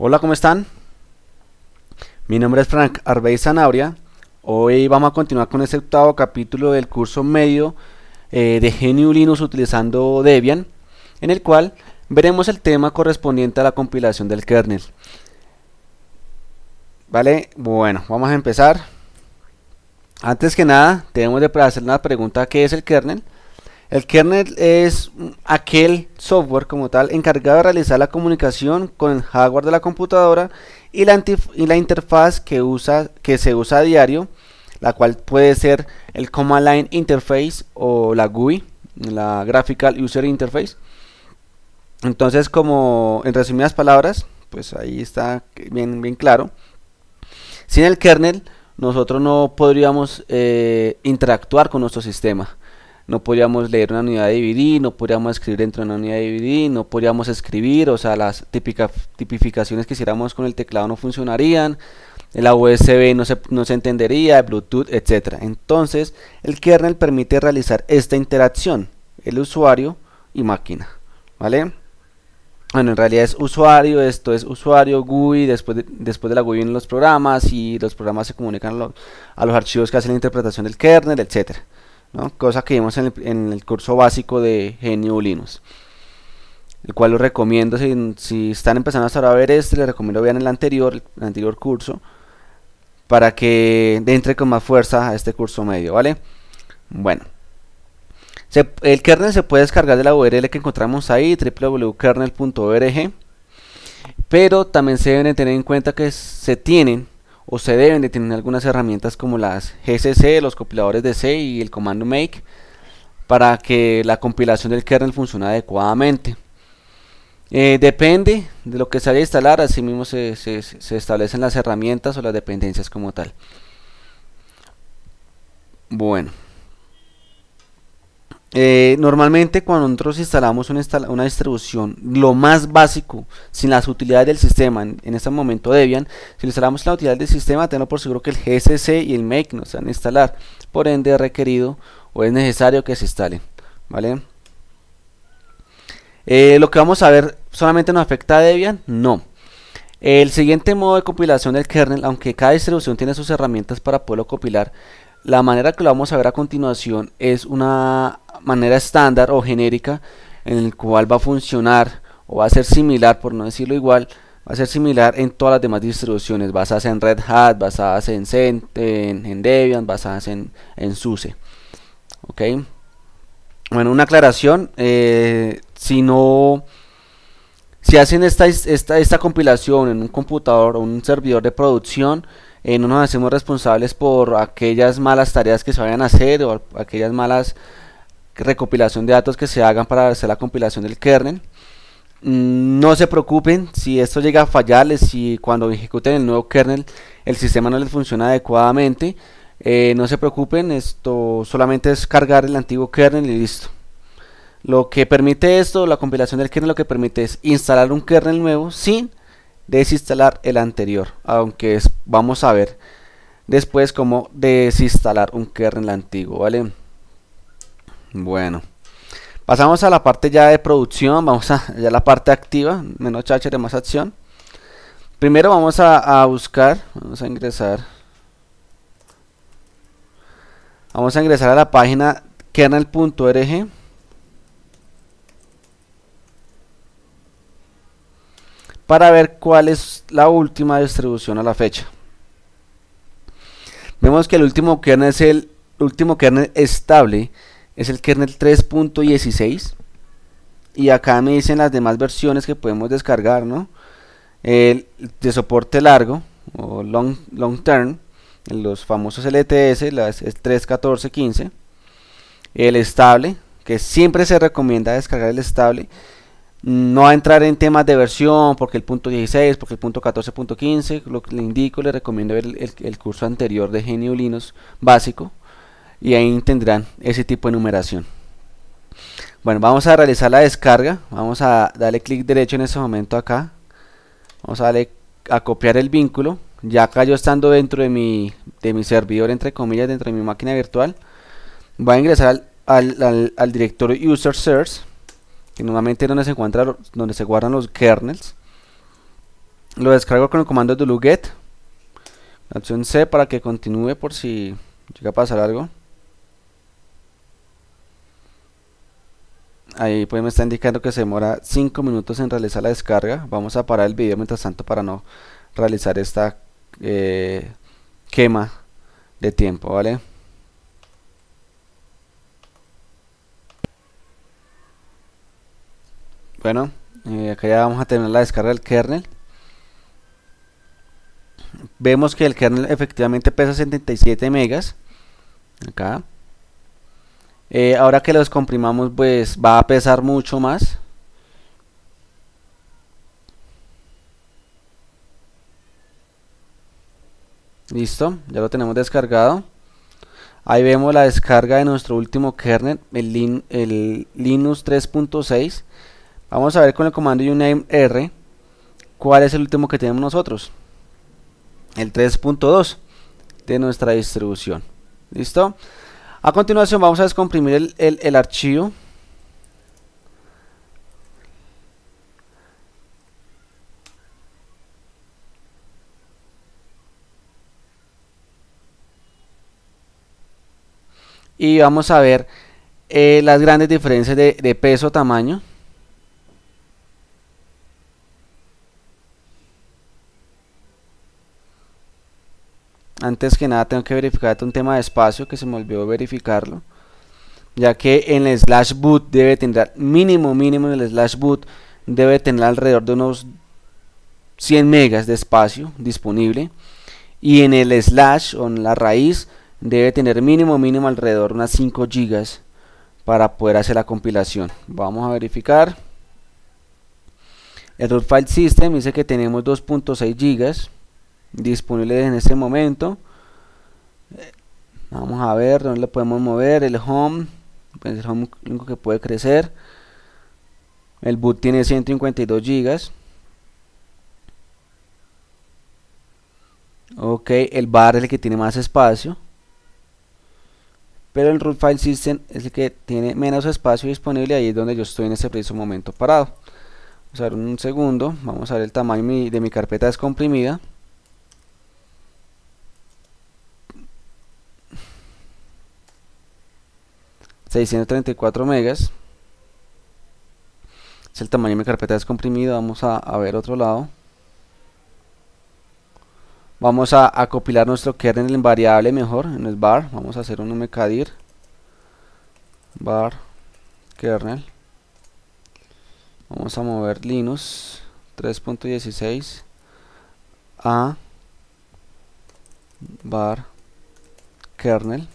Hola, ¿cómo están? Mi nombre es Frank Arbey Zanabria. Hoy vamos a continuar con este octavo capítulo del curso medio eh, de GNU Linux utilizando Debian, en el cual veremos el tema correspondiente a la compilación del kernel. Vale, bueno, vamos a empezar. Antes que nada, tenemos de hacer una pregunta, ¿qué es el kernel? El kernel es aquel software como tal encargado de realizar la comunicación con el hardware de la computadora y la, interfaz que, usa, que se usa a diario, la cual puede ser el Command Line Interface o la GUI, la Graphical User Interface. Entonces, como en resumidas palabras, pues ahí está bien, bien claro. Sin el kernel, nosotros no podríamos eh, interactuar con nuestro sistema no podíamos leer una unidad de DVD, no podíamos escribir dentro de una unidad de DVD, no podíamos escribir, o sea, las tipificaciones que hiciéramos con el teclado no funcionarían, la USB no se, no se entendería, Bluetooth, etc. Entonces, el kernel permite realizar esta interacción, el usuario y máquina, ¿vale? Bueno, en realidad es usuario, esto es usuario, GUI, después de, después de la GUI vienen los programas y los programas se comunican a los, a los archivos que hacen la interpretación del kernel, etcétera cosa que vimos en el, curso básico de GNU Linux el cual lo recomiendo si, están empezando a ver este les recomiendo vean el anterior el anterior curso para que entre con más fuerza a este curso medio vale bueno el kernel se puede descargar de la URL que encontramos ahí www.kernel.org pero también se deben tener en cuenta que se tienen o se deben de tener algunas herramientas como las GCC, los compiladores de C y el comando make para que la compilación del kernel funcione adecuadamente. Eh, depende de lo que se haya a instalar, así mismo se, se establecen las herramientas o las dependencias como tal. Bueno. Eh, normalmente cuando nosotros instalamos una, distribución, lo más básico, sin las utilidades del sistema, en, este momento Debian, si instalamos la utilidad del sistema, tengo por seguro que el GSC y el make no se van a instalar, por ende es requerido o es necesario que se instalen, ¿vale? Eh, lo que vamos a ver solamente nos afecta a Debian, no. El siguiente modo de compilación del kernel, aunque cada distribución tiene sus herramientas para poderlo compilar, la manera que lo vamos a ver a continuación es una manera estándar o genérica en el cual va a funcionar o va a ser similar, por no decirlo igual, va a ser similar en todas las demás distribuciones basadas en Red Hat, basadas en, en, Debian, basadas en, en SUSE. Ok. Bueno, una aclaración, eh, si no, si hacen esta, esta, esta compilación en un computador o un servidor de producción, eh, no nos hacemos responsables por aquellas malas tareas que se vayan a hacer o aquellas malas recopilación de datos que se hagan para hacer la compilación del kernel. Mm, no se preocupen si esto llega a fallarles, si cuando ejecuten el nuevo kernel el sistema no les funciona adecuadamente. Eh, no se preocupen, esto solamente es cargar el antiguo kernel y listo. Lo que permite esto, la compilación del kernel, lo que permite es instalar un kernel nuevo sin desinstalar el anterior. Aunque es, vamos a ver después cómo desinstalar un kernel antiguo, ¿vale? Bueno, pasamos a la parte ya de producción, vamos a ya la parte activa, menos de más acción. Primero vamos a, buscar, vamos a ingresar, vamos a ingresar a la página kernel.org. para ver cuál es la última distribución a la fecha. Vemos que el último kernel es el último kernel estable es el kernel 3.16 y acá me dicen las demás versiones que podemos descargar ¿no? el de soporte largo o long, long term los famosos LTS las 3.14.15 el estable que siempre se recomienda descargar el estable no a entrar en temas de versión porque el punto 16 porque el punto 14.15 lo que le indico le recomiendo ver el, curso anterior de GNU Linux básico y ahí tendrán ese tipo de numeración. Bueno, vamos a realizar la descarga. Vamos a darle clic derecho en este momento acá. Vamos a darle a copiar el vínculo. Ya acá yo estando dentro de mi, de mi servidor, entre comillas, dentro de mi máquina virtual. Voy a ingresar al, al, directorio user search, que normalmente donde se encuentra, donde se guardan los kernels. lo descargo con el comando get la opción C para que continúe por si llega a pasar algo. Ahí pues me está indicando que se demora 5 minutos en realizar la descarga. Vamos a parar el video mientras tanto para no realizar esta eh, quema de tiempo vale bueno eh, acá ya vamos a tener la descarga del kernel. Vemos que el kernel efectivamente pesa 77 megas. Acá. Eh, ahora que los comprimamos pues va a pesar mucho más. Listo ya lo tenemos descargado. Ahí vemos la descarga de nuestro último kernel el, el Linux 3.6 vamos a ver con el comando uname r cuál es el último que tenemos nosotros el 3.2 de nuestra distribución listo a continuación vamos a descomprimir el, archivo. Y vamos a ver eh, las grandes diferencias de, de peso tamaño. Antes que nada tengo que verificar un tema de espacio que se me olvidó verificarlo ya que en el slash boot debe tener mínimo mínimo el slash boot debe tener alrededor de unos 100 megas de espacio disponible y en el slash o en la raíz debe tener mínimo mínimo alrededor de unas 5 gigas para poder hacer la compilación. Vamos a verificar. El root file system dice que tenemos 2.6 gigas disponibles en este momento. Vamos a ver dónde le podemos mover. El home pues el home único que puede crecer. El boot tiene 152 gigas. Ok el bar es el que tiene más espacio. Pero el root file system es el que tiene menos espacio disponible. Ahí es donde yo estoy en este preciso momento parado. Vamos a ver un segundo. Vamos a ver el tamaño de mi carpeta descomprimida 634 megas. Es el tamaño de mi carpeta descomprimida vamos a, ver otro lado. Vamos a, a, nuestro kernel en variable mejor en el bar. Vamos a hacer un mkdir bar kernel. Vamos a mover linux 3.16 a bar kernel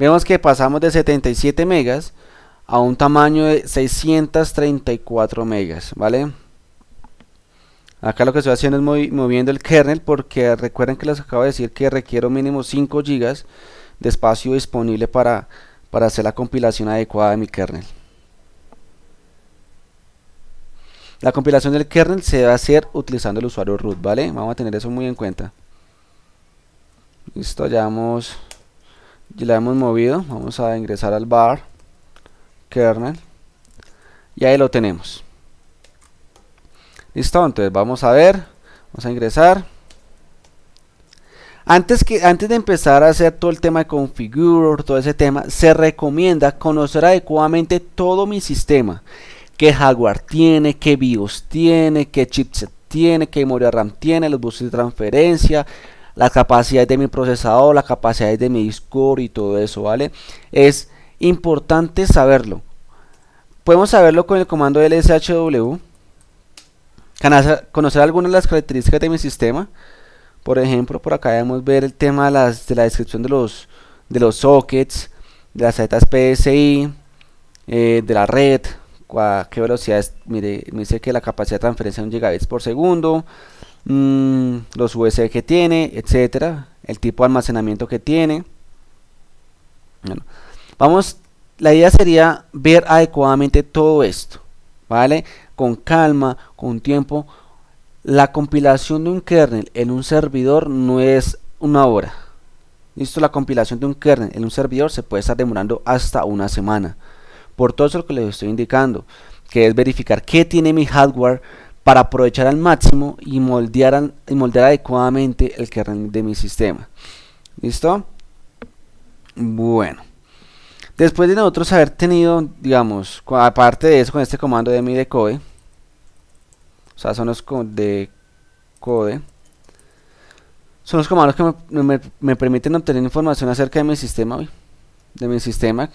vemos que pasamos de 77 megas a un tamaño de 634 megas, ¿vale? Acá lo que estoy haciendo es moviendo el kernel porque recuerden que les acabo de decir que requiero mínimo 5 gigas de espacio disponible para, para hacer la compilación adecuada de mi kernel. La compilación del kernel se debe hacer utilizando el usuario root, ¿vale? Vamos a tener eso muy en cuenta. Listo, ya vamos ya la hemos movido. Vamos a ingresar al bar kernel y ahí lo tenemos. Listo entonces vamos a ver vamos a ingresar. Antes, que, antes de empezar a hacer todo el tema de configure, todo ese tema, se recomienda conocer adecuadamente todo mi sistema. Qué hardware tiene, qué BIOS tiene, qué chipset tiene, qué memoria RAM tiene, los buses de transferencia, la capacidad de mi procesador, la capacidad de mi disco y todo eso, ¿vale? Es importante saberlo. Podemos saberlo con el comando lshw. Conocer algunas de las características de mi sistema. Por ejemplo, por acá debemos ver el tema de, las, la descripción de los, de los sockets, de las tarjetas PSI, eh, de la red, a qué velocidad es, mire, me dice que la capacidad de transferencia es 1 gigabits por segundo, Mm, los USB que tiene, etcétera, el tipo de almacenamiento que tiene. vamos, la idea sería ver adecuadamente todo esto, ¿vale? Con calma, con tiempo. La compilación de un kernel en un servidor no es una hora. Listo, la compilación de un kernel en un servidor se puede estar demorando hasta una semana. Por todo eso lo que les estoy indicando, que es verificar qué tiene mi hardware, para aprovechar al máximo y moldear, y moldear adecuadamente el kernel de mi sistema. ¿Listo? Bueno. Después de nosotros haber tenido, digamos, aparte de eso, con este comando de mi decode, o sea, son los de code, son los comandos que me, permiten obtener información acerca de mi sistema, de mi sistema.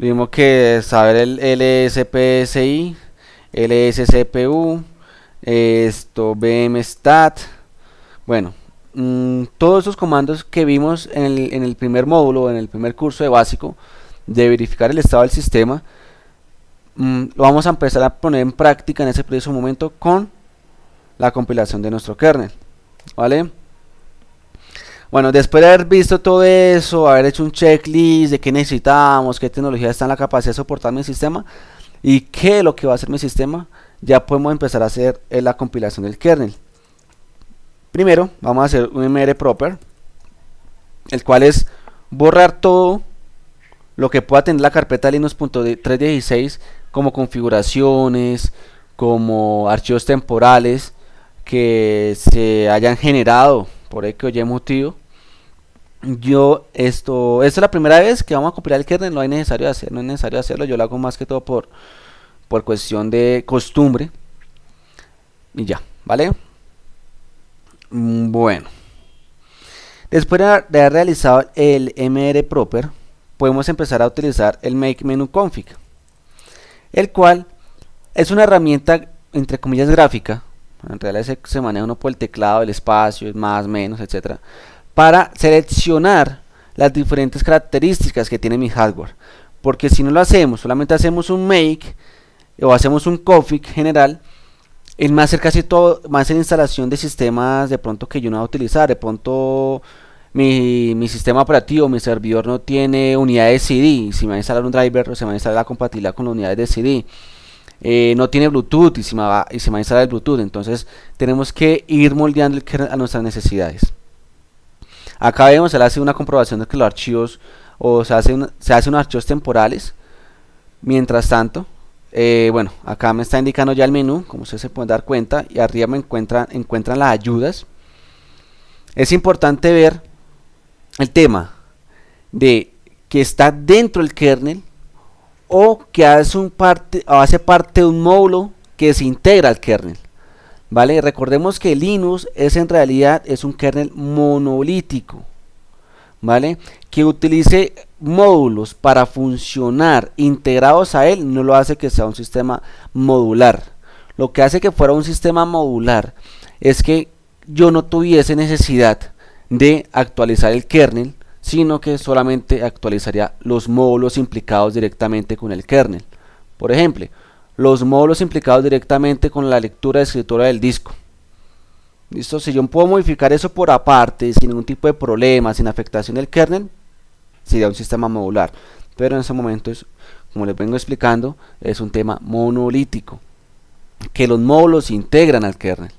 Lo mismo que saber el LSPSI, LSCPU, esto, BMStat, bueno, Mm, todos esos comandos que vimos en el, en el primer módulo, en el primer curso de básico, de verificar el estado del sistema, mm, lo vamos a empezar a poner en práctica en ese preciso momento con la compilación de nuestro kernel. ¿Vale? Bueno, después de haber visto todo eso, haber hecho un checklist de qué necesitamos, qué tecnología está en la capacidad de soportar mi sistema y qué es lo que va a hacer mi sistema, ya podemos empezar a hacer eh, la compilación del kernel. Primero vamos a hacer un mr proper, el cual es borrar todo lo que pueda tener la carpeta Linux.316 como configuraciones, como archivos temporales que se hayan generado por X o Y motivo. Yo esto, esta es la primera vez que vamos a compilar el kernel, no hay necesario hacer, no es necesario hacerlo, yo lo hago más que todo por, por cuestión de costumbre. Y ya, ¿vale? Mm, bueno. Después de haber realizado el mr proper, podemos empezar a utilizar el make menu config, el cual es una herramienta entre comillas gráfica, en realidad se, maneja uno por el teclado, el espacio, más, menos, etcétera, para seleccionar las diferentes características que tiene mi hardware. Porque si no lo hacemos, solamente hacemos un make o hacemos un config general, el más hacer casi todo, más en instalación de sistemas de pronto que yo no voy a utilizar, de pronto mi, sistema operativo, mi servidor no tiene unidades CD, si me va a instalar un driver, se me va a instalar la compatibilidad con las unidades de CD. Eh, no tiene Bluetooth y se, me va, y se me va a instalar el Bluetooth, entonces tenemos que ir moldeando el kernel a nuestras necesidades. Acá vemos, él hace una comprobación de que los archivos, o se hace, se hace unos archivos temporales, mientras tanto, eh, bueno, acá me está indicando ya el menú, como ustedes se pueden dar cuenta, y arriba me encuentran, encuentran las ayudas. Es importante ver el tema de que está dentro del kernel o que hace, parte, hace parte de un módulo que se integra al kernel. ¿Vale? Recordemos que Linux es en realidad es un kernel monolítico. ¿Vale? Que utilice módulos para funcionar integrados a él no lo hace que sea un sistema modular. Lo que hace que fuera un sistema modular es que yo no tuviese necesidad de actualizar el kernel, sino que solamente actualizaría los módulos implicados directamente con el kernel. Por ejemplo, los módulos implicados directamente con la lectura de escritura del disco. ¿Listo? Si yo puedo modificar eso por aparte, sin ningún tipo de problema, sin afectación del kernel, sería un sistema modular. Pero en ese momento, es, como les vengo explicando, es un tema monolítico. Que los módulos integran al kernel.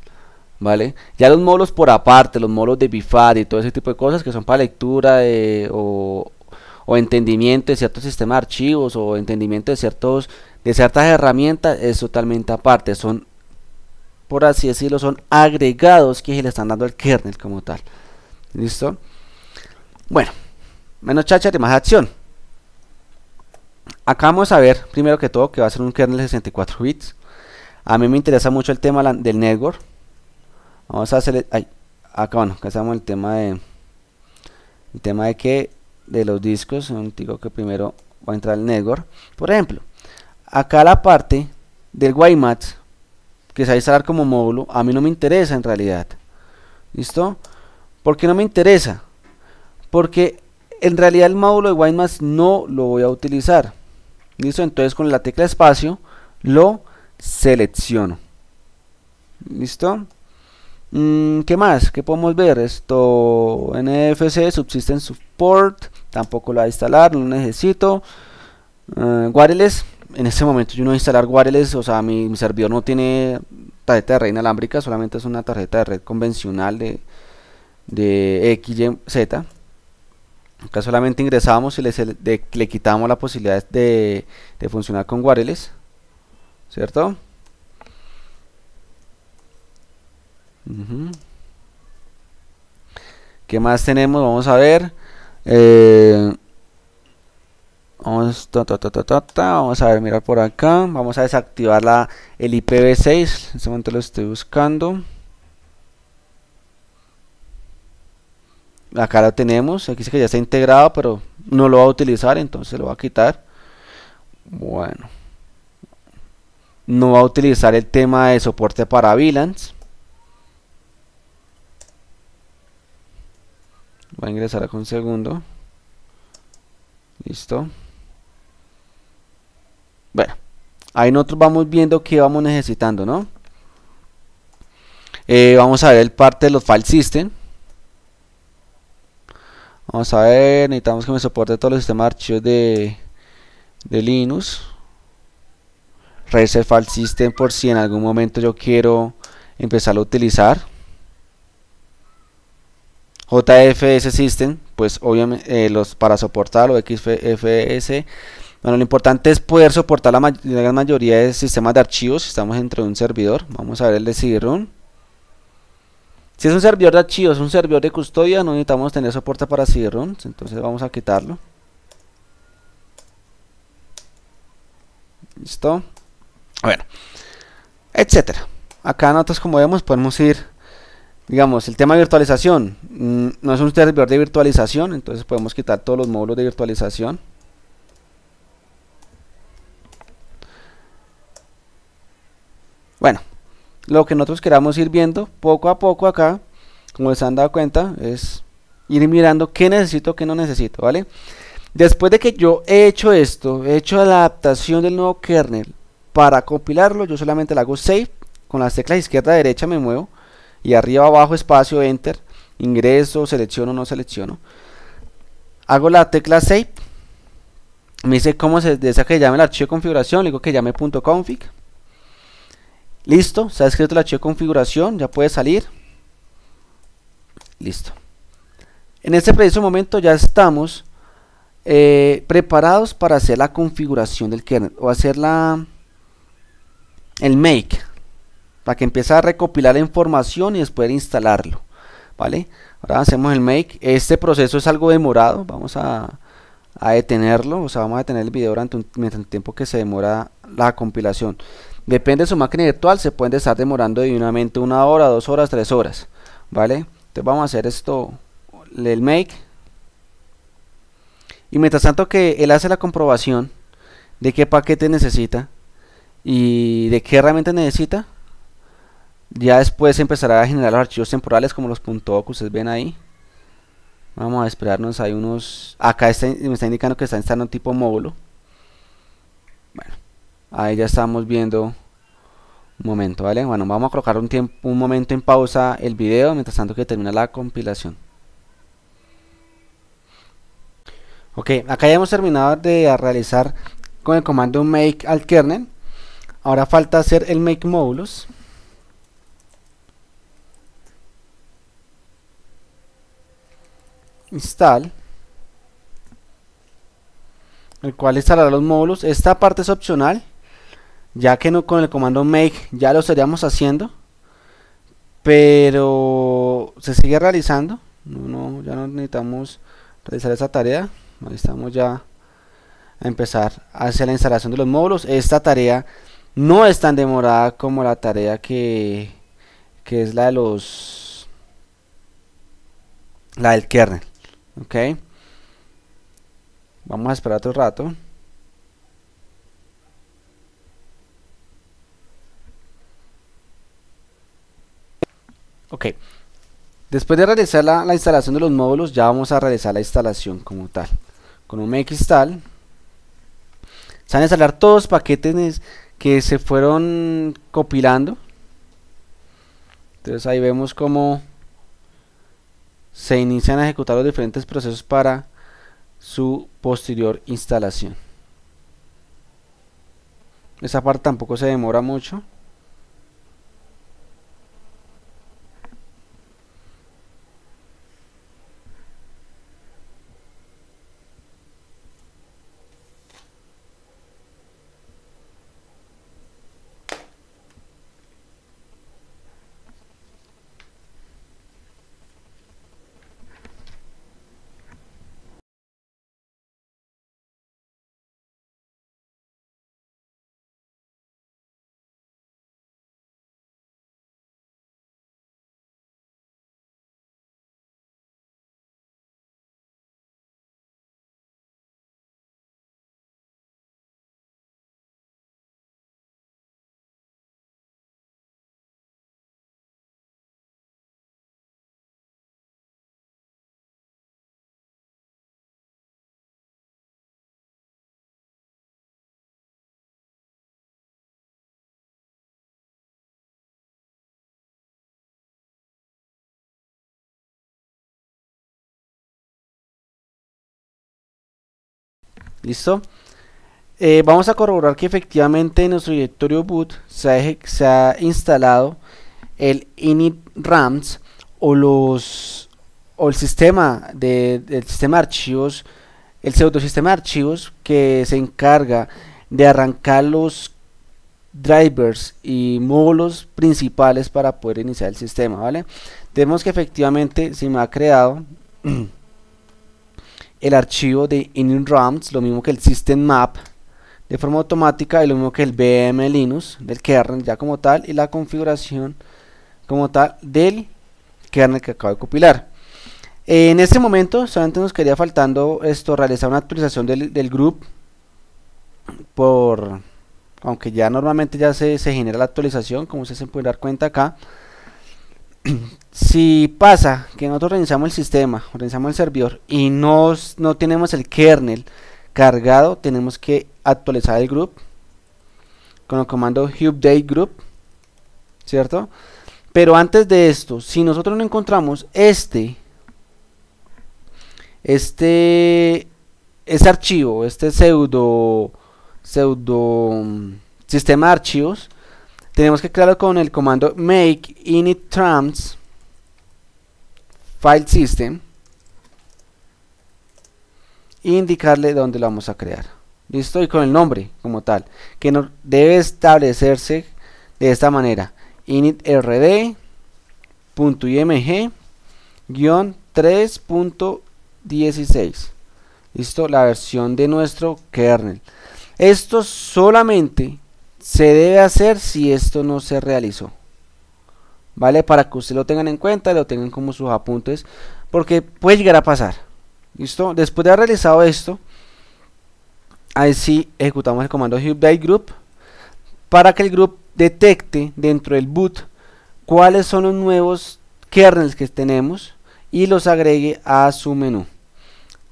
¿Vale? Ya los módulos por aparte, los módulos de BIFAD y todo ese tipo de cosas que son para lectura o, entendimiento de ciertos sistemas de archivos o entendimiento de ciertos de ciertas herramientas es totalmente aparte son por así decirlo son agregados que se le están dando al kernel como tal listo bueno menos chacha y más acción. Acá vamos a ver, primero que todo, que va a ser un kernel de 64 bits. A mí me interesa mucho el tema del network. Vamos a hacer, acá bueno, acá estamos el tema de, el tema de que, de los discos, un digo que primero va a entrar el network. Por ejemplo, acá la parte del WiMAX, que se va a instalar como módulo, a mí no me interesa en realidad. ¿Listo? ¿Por qué no me interesa? Porque en realidad el módulo de WineMax no lo voy a utilizar. ¿Listo? Entonces con la tecla espacio lo selecciono. ¿Listo? Mm, ¿Qué más? ¿Qué podemos ver? Esto NFC Subsystem Support. Tampoco lo voy a instalar, no lo necesito. Uh, wireless. En este momento yo no voy a instalar wireless. O sea, mi, servidor no tiene tarjeta de red inalámbrica. Solamente es una tarjeta de red convencional de, de XYZ. Acá solamente ingresamos y le, le, quitamos la posibilidad de, funcionar con wireless. ¿cierto? ¿Qué más tenemos? Vamos a ver. Eh, vamos, a ver, mirar por acá. Vamos a desactivar la, el IPv6. En este momento lo estoy buscando. Acá lo tenemos. Aquí dice que ya está integrado, pero no lo va a utilizar, entonces lo va a quitar. Bueno. No va a utilizar el tema de soporte para VLANs. Voy a ingresar acá un segundo. Listo. Bueno, ahí nosotros vamos viendo qué vamos necesitando, ¿no? Eh, vamos a ver el parte de los file system. Vamos a ver, necesitamos que me soporte todos los sistemas de archivos de, de Linux. Reset File System por si en algún momento yo quiero empezar a utilizar. JFS System, pues obviamente eh, los para soportarlo, XFS. Bueno, lo importante es poder soportar la, gran mayoría de sistemas de archivos estamos dentro de un servidor. Vamos a ver el de CD-ROOM. Si es un servidor de archivos, un servidor de custodia, no necesitamos tener soporte para CD-ROOM, entonces vamos a quitarlo. Listo. Bueno, etcétera. Acá nosotros como vemos podemos ir digamos, el tema de virtualización mm, no es un servidor de virtualización, entonces podemos quitar todos los módulos de virtualización. Bueno, lo que nosotros queramos ir viendo poco a poco acá, como se han dado cuenta, es ir mirando qué necesito, qué no necesito, ¿vale? Después de que yo he hecho esto, he hecho la adaptación del nuevo kernel para compilarlo, yo solamente le hago save, con las teclas izquierda derecha me muevo, y arriba abajo espacio enter ingreso selecciono no selecciono. Hago la tecla save. Me dice cómo se desea que llame el archivo de configuración le digo que llame .config. Listo se ha escrito el archivo de configuración ya puede salir. Listo. En este preciso momento ya estamos eh, preparados para hacer la configuración del kernel o hacer la el make para que empiece a recopilar la información y después instalarlo vale ahora hacemos el make. Este proceso es algo demorado vamos a, detenerlo o sea vamos a detener el video durante un, el tiempo que se demora la compilación. Depende de su máquina virtual se pueden estar demorando divinamente una hora dos horas tres horas vale entonces vamos a hacer esto el make. Y mientras tanto que él hace la comprobación de qué paquete necesita y de qué herramienta necesita ya después empezará a generar los archivos temporales como los .doc que ustedes ven ahí. Vamos a esperarnos, hay unos... Acá me está indicando que está instalando tipo módulo. Bueno, ahí ya estamos viendo un momento, ¿vale? Bueno, vamos a colocar un, tiempo, un momento en pausa el video mientras tanto que termina la compilación. Ok, acá ya hemos terminado de realizar con el comando make al kernel. Ahora falta hacer el make módulos. Install el cual instalará los módulos. Esta parte es opcional ya que no con el comando make ya lo estaríamos haciendo pero se sigue realizando. No, ya no necesitamos realizar esa tarea. Ahí estamos ya empezar a hacer la instalación de los módulos. Esta tarea no es tan demorada como la tarea que, que es la de los la del kernel ok. Vamos a esperar otro rato. Ok. Después de realizar la, instalación de los módulos ya vamos a realizar la instalación como tal. Con un make install se van a instalar todos los paquetes que se fueron compilando entonces ahí vemos como se inician a ejecutar los diferentes procesos para su posterior instalación. Esa parte tampoco se demora mucho. ¿Listo? Eh, vamos a corroborar que efectivamente en nuestro directorio boot se ha, ha instalado el init rams o los o el sistema de, del sistema de archivos el pseudosistema de archivos que se encarga de arrancar los drivers y módulos principales para poder iniciar el sistema vale vemos que efectivamente se me ha creado el archivo de init rams lo mismo que el system map de forma automática y lo mismo que el VM Linux del kernel ya como tal y la configuración como tal del kernel que acabo de compilar. En este momento solamente nos quedaría faltando esto realizar una actualización del, del group por aunque ya normalmente ya se, se genera la actualización como ustedes se pueden dar cuenta acá si pasa que nosotros reiniciamos el sistema, reiniciamos el servidor y no, no tenemos el kernel cargado, tenemos que actualizar el group con el comando update group, ¿cierto? Pero antes de esto, si nosotros no encontramos este, este, este archivo, este pseudo, pseudo mm, sistema de archivos, tenemos que crearlo con el comando make init trans file system e indicarle dónde lo vamos a crear. Listo, y con el nombre como tal, que debe establecerse de esta manera: initrd.img 3.16. Listo, la versión de nuestro kernel. Esto solamente se debe hacer si esto no se realizó. ¿Vale? Para que ustedes lo tengan en cuenta, lo tengan como sus apuntes, porque puede llegar a pasar. ¿Listo? Después de haber realizado esto, ahí sí ejecutamos el comando update group para que el group detecte dentro del boot cuáles son los nuevos kernels que tenemos y los agregue a su menú.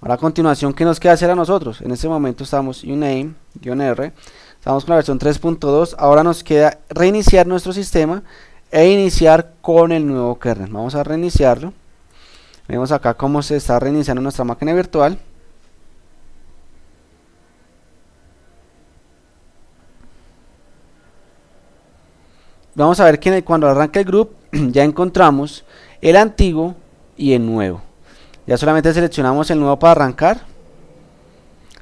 Ahora a continuación, ¿qué nos queda hacer a nosotros? En este momento estamos uname-r, estamos con la versión 3.2, ahora nos queda reiniciar nuestro sistema e iniciar con el nuevo kernel. Vamos a reiniciarlo. Vemos acá cómo se está reiniciando nuestra máquina virtual. Vamos a ver que cuando arranca el group ya encontramos el antiguo y el nuevo. Ya solamente seleccionamos el nuevo para arrancar.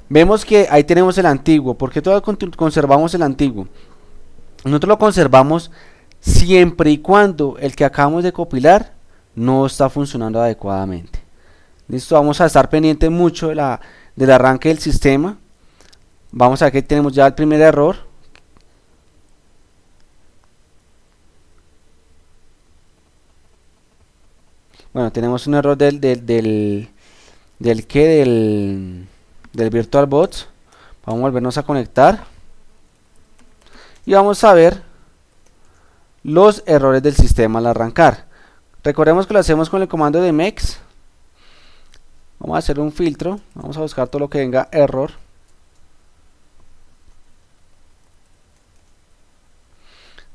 Vemos que ahí tenemos el antiguo. porque todavía conservamos el antiguo? Nosotros lo conservamos siempre y cuando el que acabamos de compilar no está funcionando adecuadamente. Listo, vamos a estar pendiente mucho de la, del arranque del sistema. Vamos a ver que tenemos ya el primer error. Bueno, tenemos un error del, del, del, del que del, del VirtualBox. Vamos a volvernos a conectar. Y vamos a ver los errores del sistema al arrancar. Recordemos que lo hacemos con el comando de mex. Vamos a hacer un filtro. Vamos a buscar todo lo que venga error.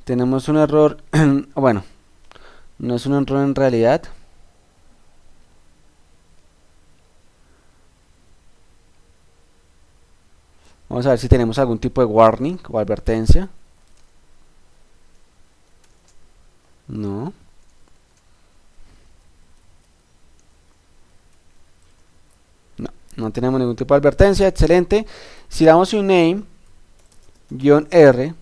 Tenemos un error, bueno, no es un error en realidad. Vamos a ver si tenemos algún tipo de warning o advertencia. No. No, no tenemos ningún tipo de advertencia. Excelente. Si damos un name, R,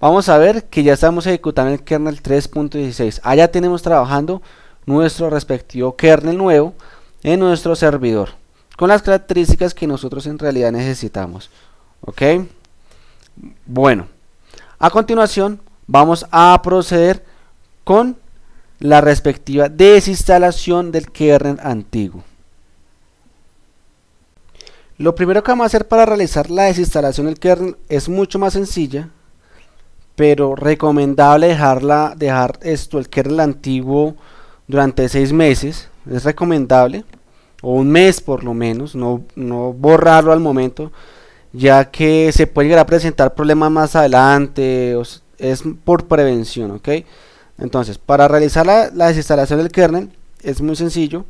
vamos a ver que ya estamos ejecutando el kernel 3.16. Allá tenemos trabajando nuestro respectivo kernel nuevo en nuestro servidor con las características que nosotros en realidad necesitamos. Ok. Bueno, a continuación vamos a proceder con la respectiva desinstalación del kernel antiguo. Lo primero que vamos a hacer para realizar la desinstalación del kernel es mucho más sencilla, pero recomendable dejarla, dejar esto, el kernel antiguo durante seis meses, es recomendable, o un mes por lo menos, no, no borrarlo al momento, ya que se puede llegar a presentar problemas más adelante, es por prevención, ¿ok? Entonces, para realizar la, desinstalación del kernel es muy sencillo.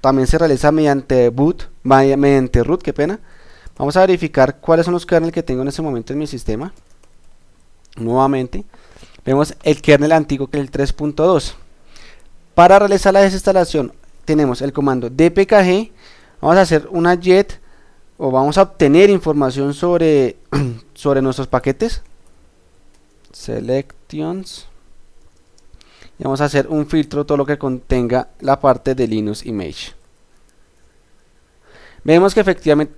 También se realiza mediante boot, mediante root, qué pena. Vamos a verificar cuáles son los kernels que tengo en este momento en mi sistema. Nuevamente, vemos el kernel antiguo que es el 3.2. Para realizar la desinstalación tenemos el comando dpkg, vamos a hacer una jet o vamos a obtener información sobre, sobre nuestros paquetes. Selections. Vamos a hacer un filtro todo lo que contenga la parte de Linux Image. Vemos que efectivamente,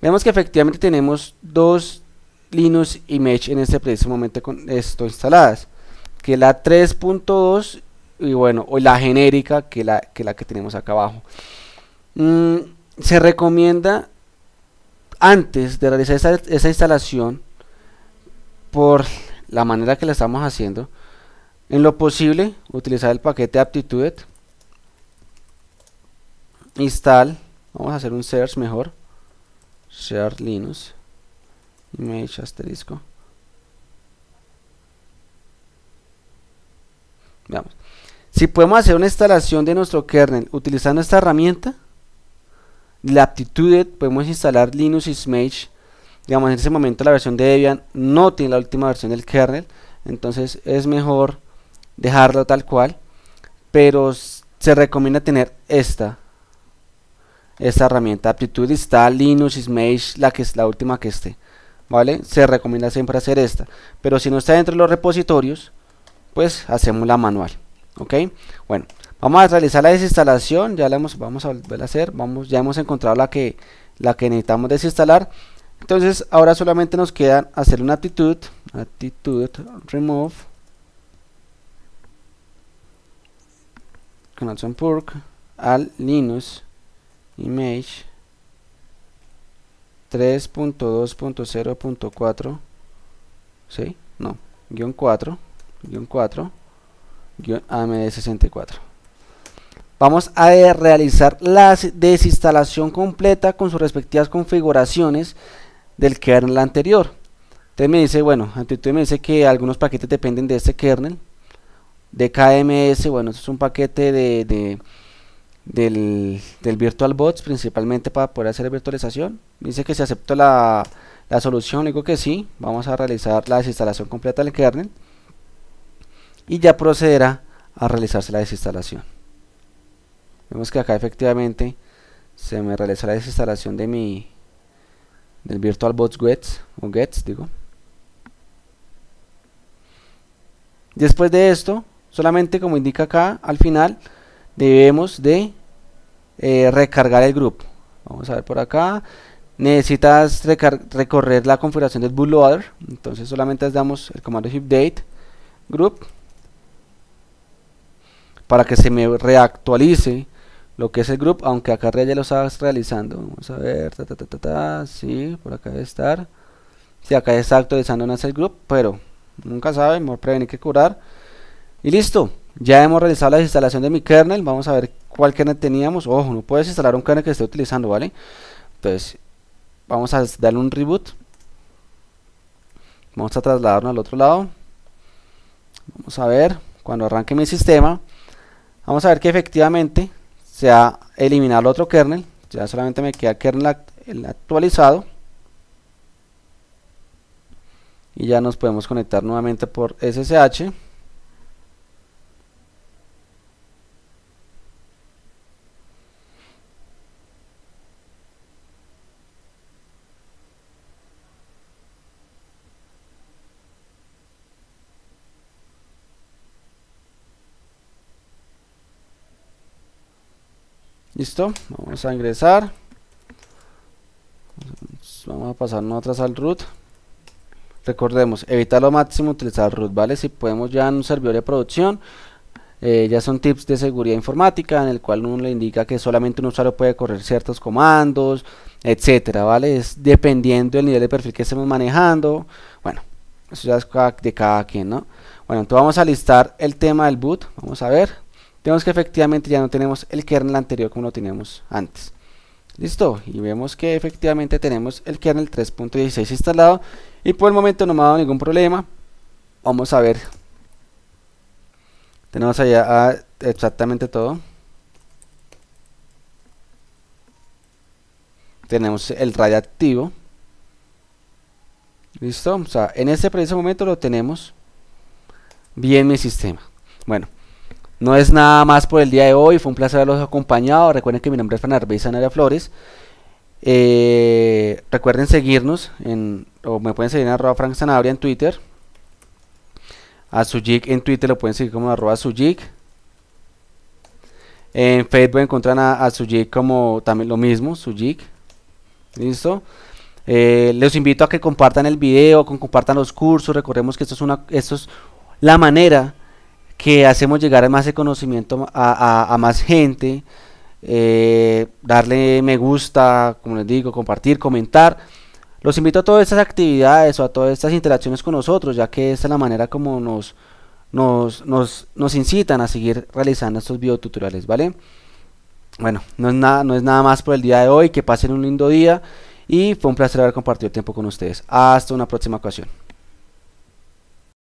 vemos que efectivamente tenemos dos Linux Image en este preciso momento con esto instaladas. Que la 3.2 y bueno, o la genérica que la que, la que tenemos acá abajo. Mm, se recomienda antes de realizar esa, instalación por la manera que la estamos haciendo en lo posible utilizar el paquete aptitude. Install. Vamos a hacer un search mejor. Share linux. Image asterisco. Veamos. Si podemos hacer una instalación de nuestro kernel utilizando esta herramienta, la aptitude, podemos instalar Linux Image. Digamos, en ese momento la versión de Debian no tiene la última versión del kernel, entonces es mejor dejarlo tal cual. Pero se recomienda tener esta, esta herramienta aptitude install Linux Image, la que es la última que esté. ¿Vale? Se recomienda siempre hacer esta. Pero si no está dentro de los repositorios, pues hacemos la manual ok bueno vamos a realizar la desinstalación ya la hemos vamos a volver a hacer vamos ya hemos encontrado la que la que necesitamos desinstalar entonces ahora solamente nos queda hacer una actitud actitud remove con acción purg al linux image 3.2.0.4 ¿sí? no, guion 4 guion 4 AMD64. Vamos a realizar la desinstalación completa con sus respectivas configuraciones del kernel anterior. Entonces me dice, bueno, entonces me dice que algunos paquetes dependen de este kernel. De KMS, bueno, es un paquete de, del, del VirtualBox principalmente para poder hacer virtualización. Dice que si acepto la, la solución, digo que sí. Vamos a realizar la desinstalación completa del kernel y ya procederá a realizarse la desinstalación. Vemos que acá efectivamente se me realiza la desinstalación de mi del VirtualBox Gets o Gets digo. Después de esto, solamente como indica acá al final, debemos de eh, recargar el grupo. Vamos a ver por acá. Necesitas recorrer la configuración del bootloader. Entonces solamente damos el comando update group para que se me reactualice lo que es el grupo, aunque acá ya lo estabas realizando. Vamos a ver, ta, ta, ta, ta, sí, por acá debe estar. Sí, acá está actualizando en el group, pero nunca sabe, mejor prevenir que curar. Y listo, ya hemos realizado la instalación de mi kernel. Vamos a ver cuál kernel teníamos. Ojo, no puedes instalar un kernel que esté utilizando, ¿vale? Entonces, vamos a darle un reboot. Vamos a trasladarnos al otro lado. Vamos a ver, cuando arranque mi sistema vamos a ver que efectivamente se ha eliminado el otro kernel ya solamente me queda el kernel el actualizado y ya nos podemos conectar nuevamente por SSH Listo, vamos a ingresar. Vamos a pasarnos atrás al root. Recordemos, evitar lo máximo utilizar root, ¿vale? Si podemos ya en un servidor de producción, eh, ya son tips de seguridad informática en el cual uno le indica que solamente un usuario puede correr ciertos comandos, etcétera, ¿vale? Es dependiendo del nivel de perfil que estemos manejando. Bueno, eso ya es de cada quien, ¿no? Bueno, entonces vamos a listar el tema del boot. Vamos a ver vemos que efectivamente ya no tenemos el kernel anterior como lo teníamos antes. Listo, y vemos que efectivamente tenemos el kernel 3.16 instalado y por el momento no me ha dado ningún problema. Vamos a ver. Tenemos allá ah, exactamente todo. tenemos el radiactivo. ¿Listo? O sea, en este preciso momento lo tenemos bien mi sistema. Bueno, no es nada más por el día de hoy. Fue un placer haberlos acompañado. Recuerden que mi nombre es Fernando Sanaria Flores. Eh, recuerden seguirnos en, o me pueden seguir en arroba Frank Sanabria en Twitter. A Sujik en Twitter lo pueden seguir como arroba Sujik. En Facebook encuentran a, a Sujik como también lo mismo, Sujik. ¿Listo? Eh, les invito a que compartan el video, que compartan los cursos. Recordemos que esto es, una, esto es la manera que hacemos llegar más conocimiento a, más gente. Eh, darle me gusta, como les digo, compartir, comentar. Los invito a todas estas actividades o a todas estas interacciones con nosotros, ya que esta es la manera como nos, nos, nos, nos incitan a seguir realizando estos videotutoriales, ¿vale? Bueno, no es, nada, no es nada más por el día de hoy, que pasen un lindo día y fue un placer haber compartido tiempo con ustedes. Hasta una próxima ocasión.